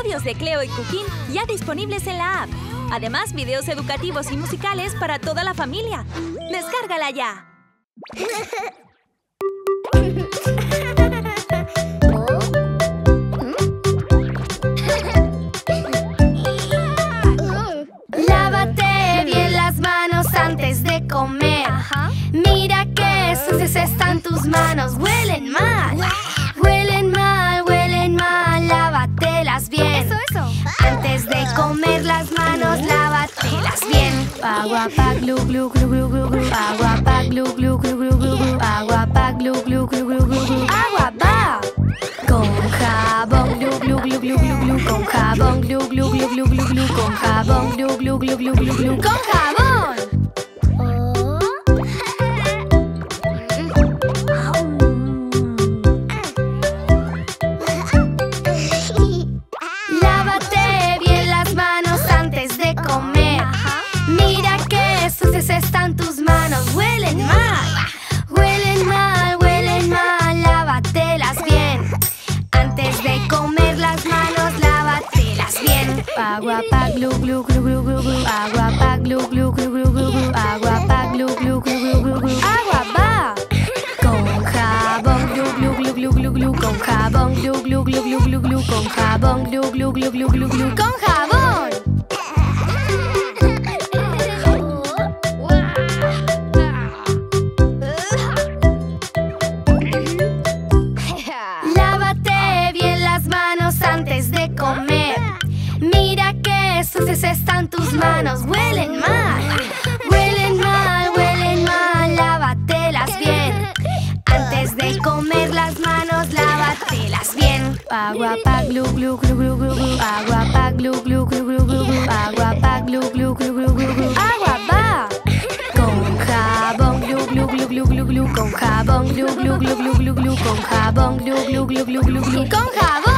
episodios de Cleo y Cooking ya disponibles en la app. Además, videos educativos y musicales para toda la familia. ¡Descárgala ya! Lávate bien las manos antes de comer. Mira qué sucias están tus manos. Agua pa glu glu glu glu glu glu. Agua pa glu glu glu glu glu glu. Agua pa glu glu glu glu glu glu. Agua va. Con jabón glu glu glu glu glu glu. Con jabón glu glu glu glu glu glu. Con jabón glu glu glu glu glu glu. Con jabón. glukonga, bom glu glu glu glu glu konga. Glu glu glu glu glu. Agua va. Con jabón glu glu glu glu glu glu. Con jabón glu glu glu glu glu glu. Con jabón glu glu glu glu glu glu. Jabón.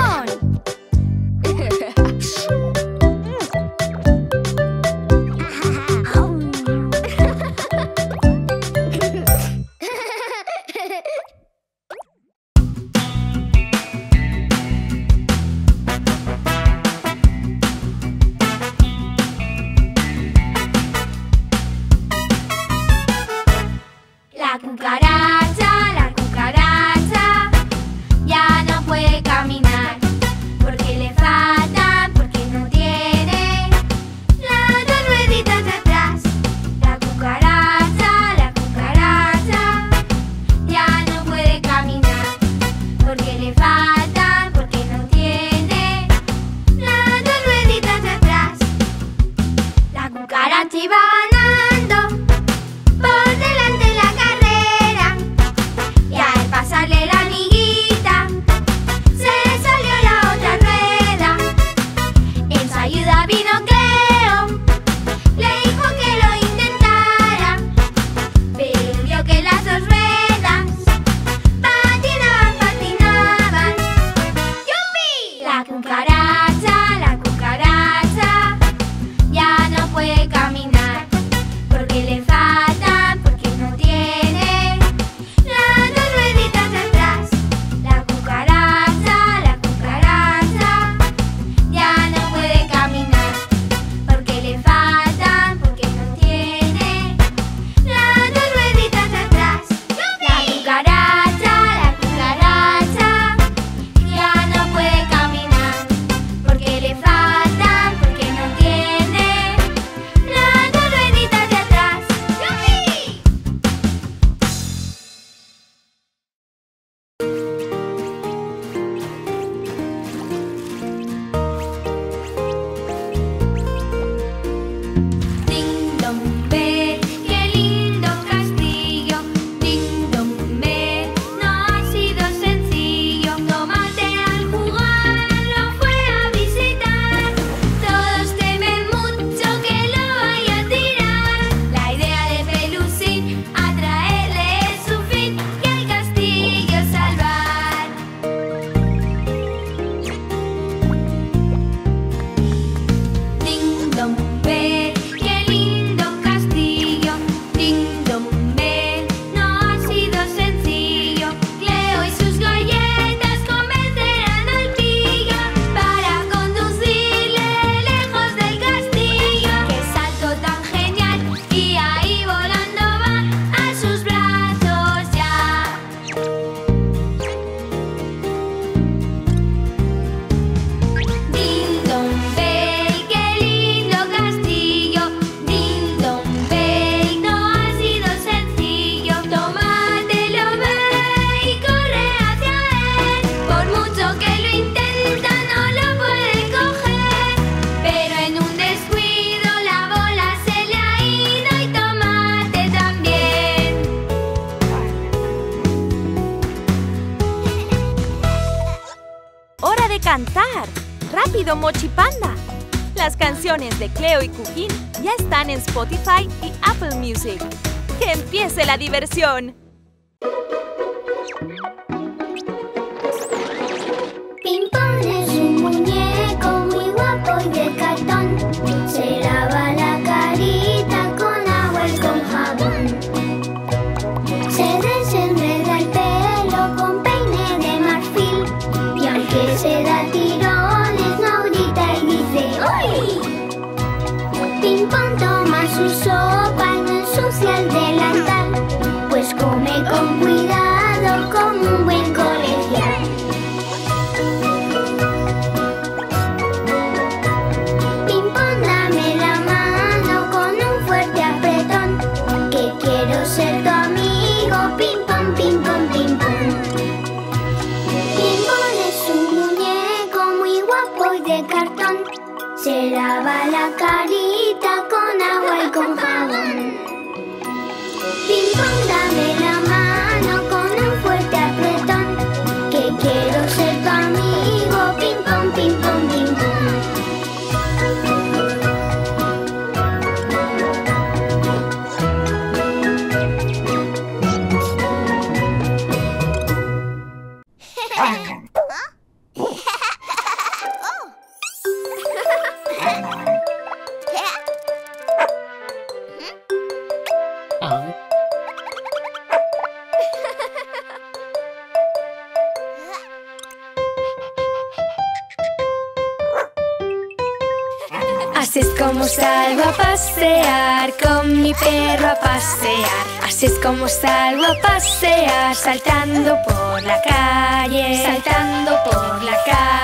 Saltando por la calle, saltando por la calle.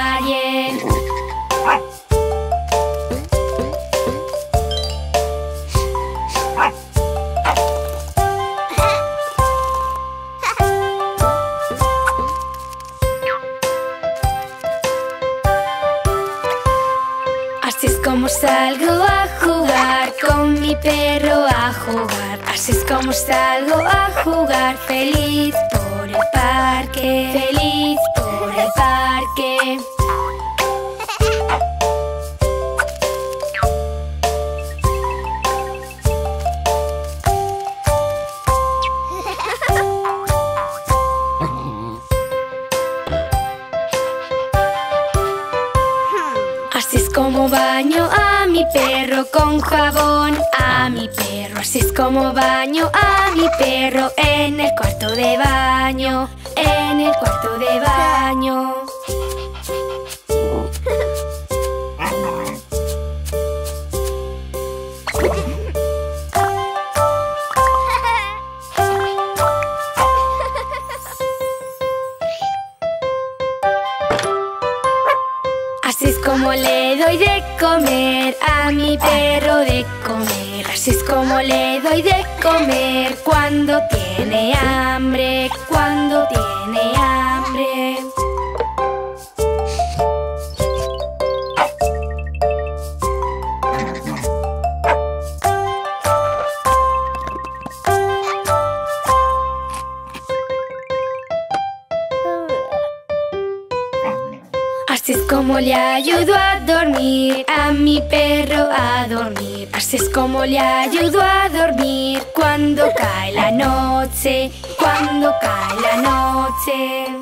Como le doy de comer a mi perro de comer. Así es como le doy de comer cuando tiene hambre, cuando tiene hambre mi perro a dormir. Así es como le ayudo a dormir cuando cae la noche, cuando cae la noche.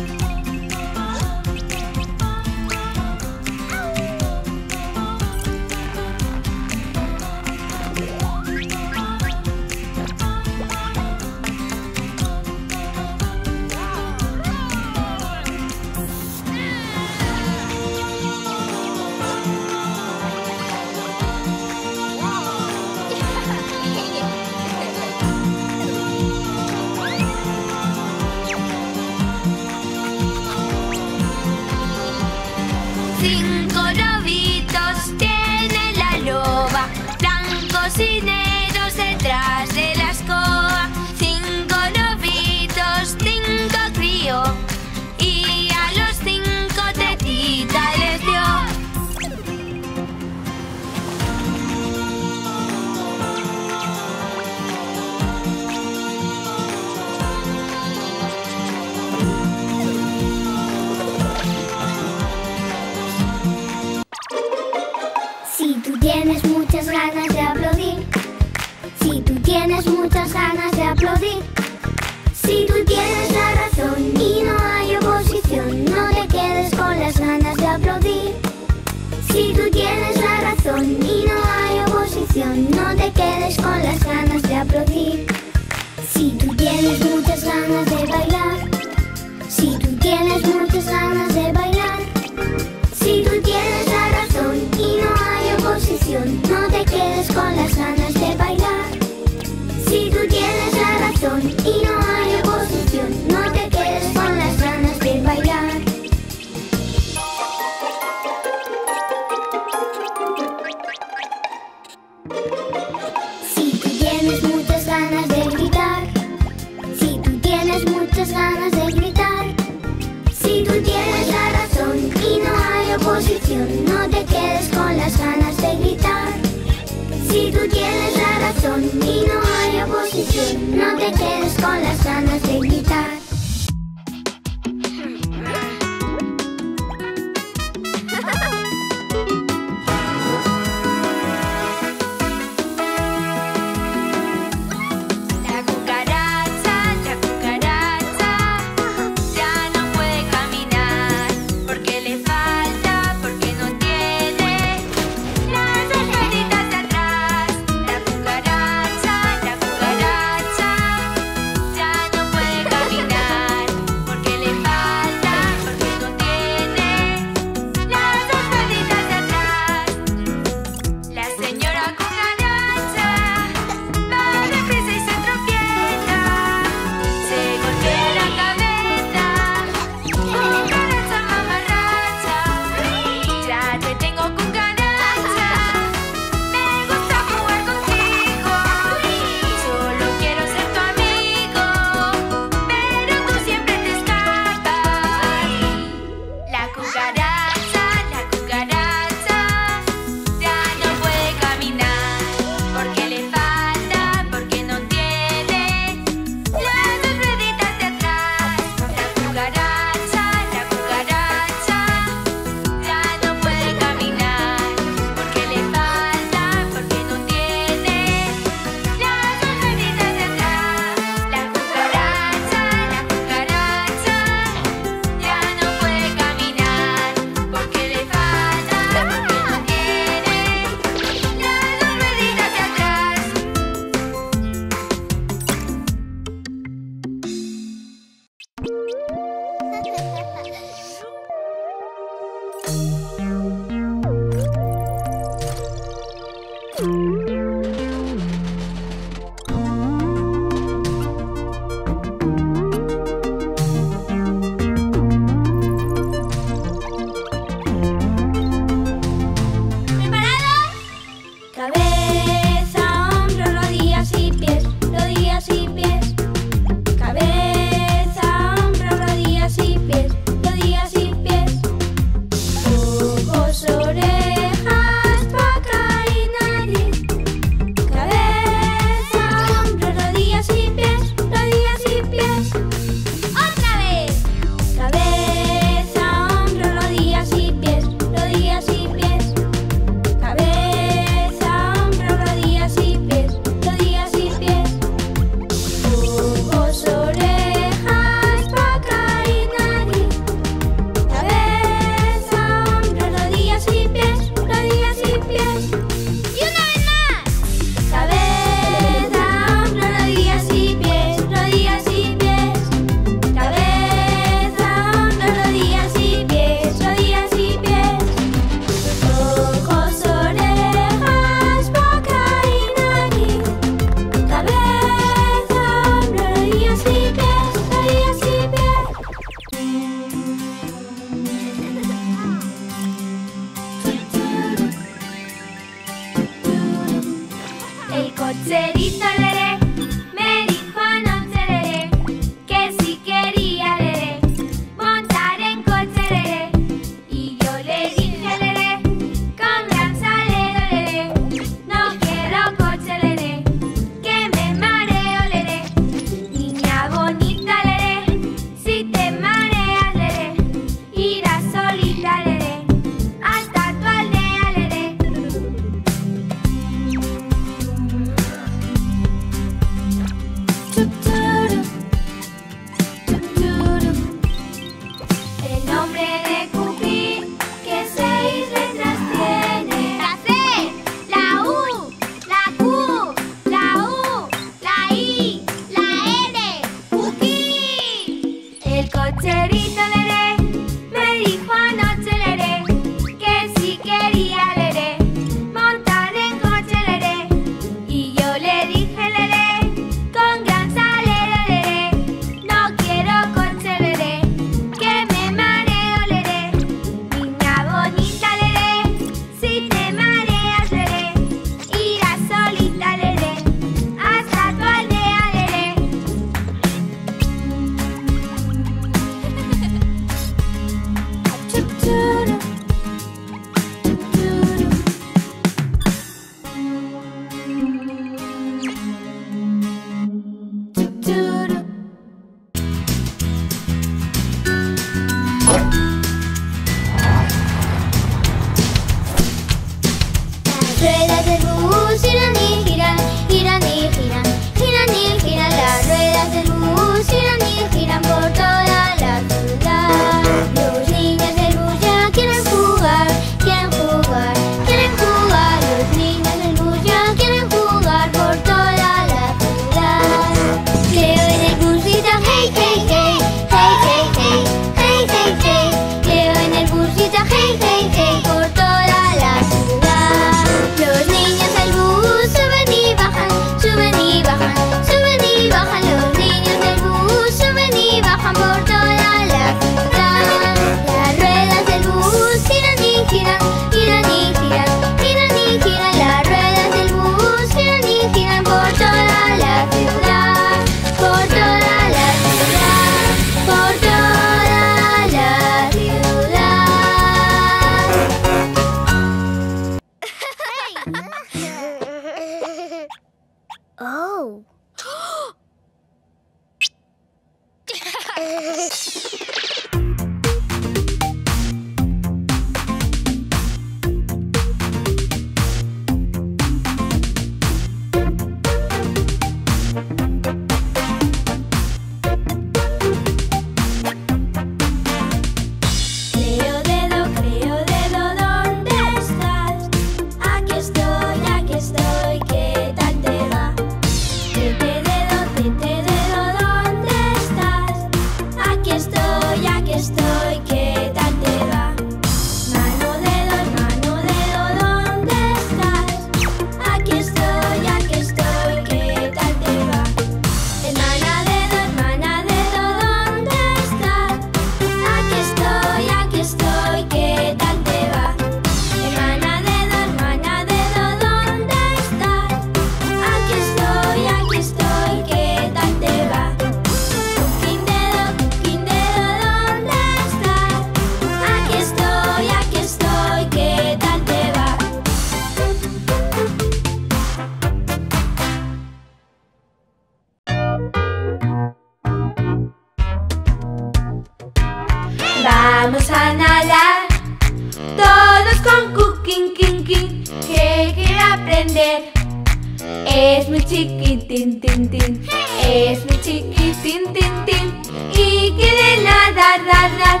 Es muy chiquitín, tin, tin. Es muy chiquitín, tin, tin. Y quiere nadar, nadar.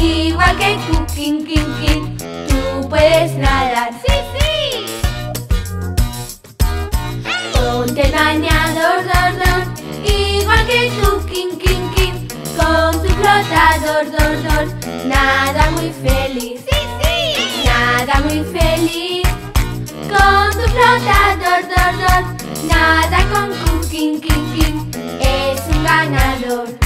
Igual que Cooking, king, king. Tú puedes nadar, sí, sí. Ponte el bañador, dor. Igual que Cooking, king, king. Con tu flotador, dor. Nada muy feliz, sí, sí. Nada muy feliz con tu flota, dor, dor, dor. Nada con un king, king, king. Es un ganador.